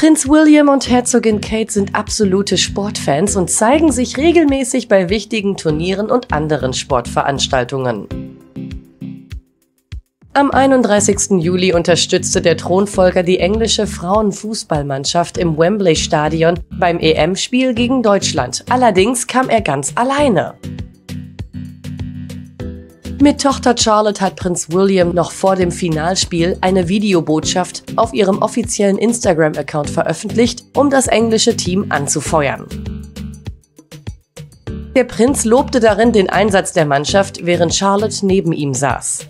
Prinz William und Herzogin Kate sind absolute Sportfans und zeigen sich regelmäßig bei wichtigen Turnieren und anderen Sportveranstaltungen. Am 31. Juli unterstützte der Thronfolger die englische Frauenfußballmannschaft im Wembley Stadion beim EM-Spiel gegen Deutschland. Allerdings kam er ganz alleine. Mit Tochter Charlotte hat Prinz William noch vor dem Finalspiel eine Videobotschaft auf ihrem offiziellen Instagram-Account veröffentlicht, um das englische Team anzufeuern. Der Prinz lobte darin den Einsatz der Mannschaft, während Charlotte neben ihm saß.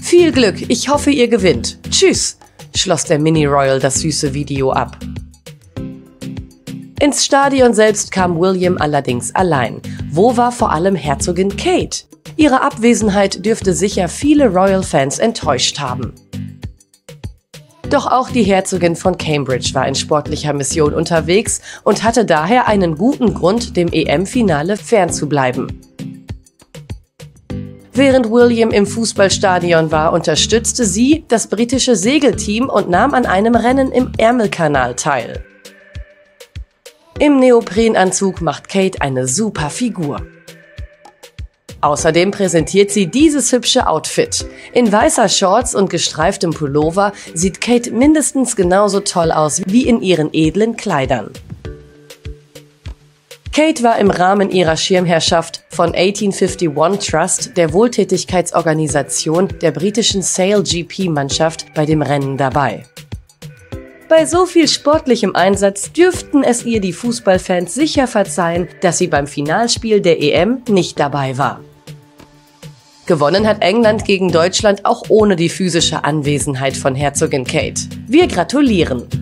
Viel Glück, ich hoffe, ihr gewinnt. Tschüss, schloss der Mini-Royal das süße Video ab. Ins Stadion selbst kam William allerdings allein. Wo war vor allem Herzogin Kate? Ihre Abwesenheit dürfte sicher viele Royal-Fans enttäuscht haben. Doch auch die Herzogin von Cambridge war in sportlicher Mission unterwegs und hatte daher einen guten Grund, dem EM-Finale fernzubleiben. Während William im Fußballstadion war, unterstützte sie das britische Segelteam und nahm an einem Rennen im Ärmelkanal teil. Im Neoprenanzug macht Kate eine super Figur. Außerdem präsentiert sie dieses hübsche Outfit. In weißer Shorts und gestreiftem Pullover sieht Kate mindestens genauso toll aus wie in ihren edlen Kleidern. Kate war im Rahmen ihrer Schirmherrschaft von 1851 Trust, der Wohltätigkeitsorganisation der britischen Sail GP-Mannschaft, bei dem Rennen dabei. Bei so viel sportlichem Einsatz dürften es ihr die Fußballfans sicher verzeihen, dass sie beim Finalspiel der EM nicht dabei war. Gewonnen hat England gegen Deutschland auch ohne die physische Anwesenheit von Herzogin Kate. Wir gratulieren!